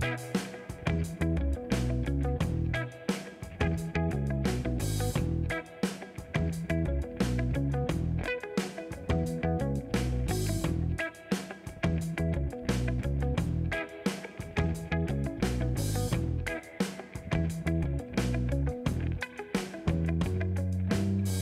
Bye.